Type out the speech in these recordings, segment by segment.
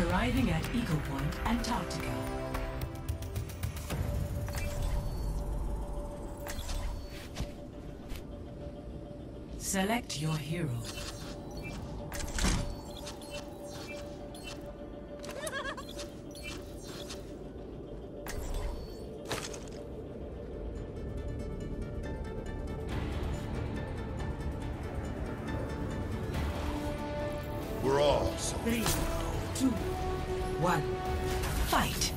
Arriving at Eagle Point, Antarctica. Select your hero. We're all Three, two, one, fight!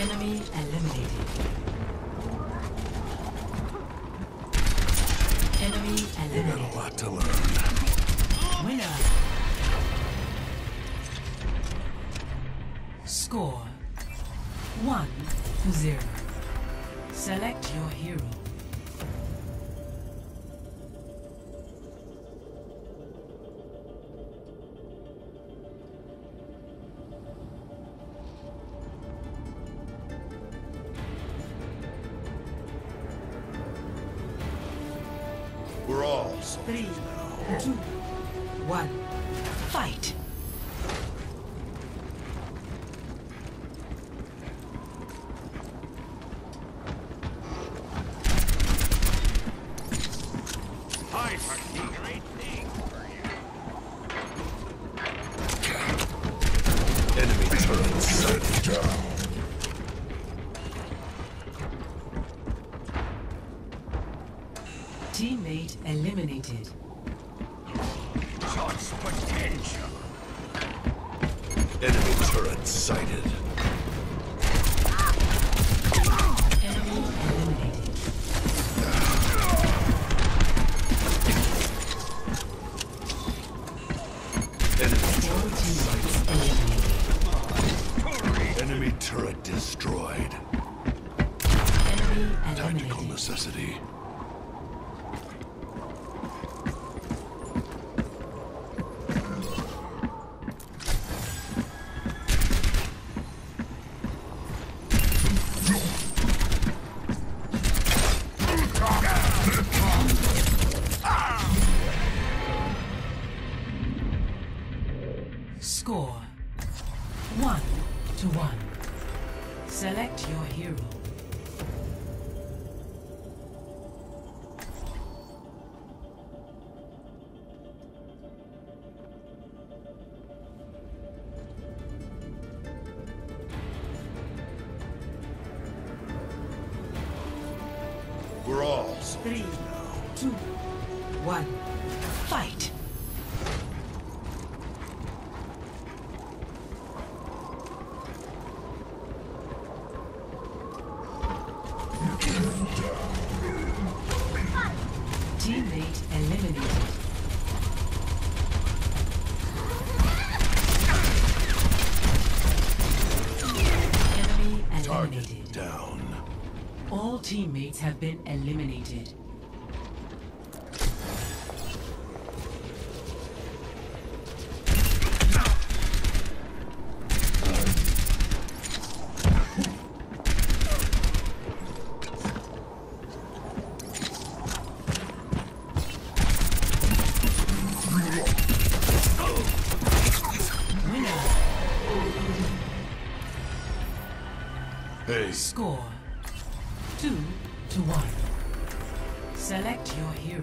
Enemy eliminated. Enemy eliminated. a lot to learn. Score 1 0. Select your hero. We're all Three, two, one, fight! Down. Teammate eliminated. Shots potential. Enemy turret sighted. Necessity. Score one to one. Select your hero. We're all Three, two, one, fight! Teammate eliminated. Enemy target down. All teammates have been eliminated. Hey, Score two to one. Select your hero.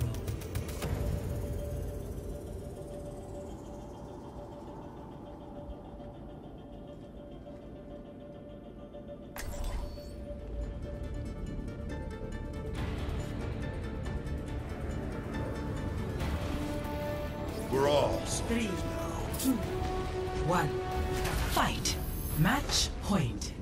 we're all Three, two, one. Fight. Match point.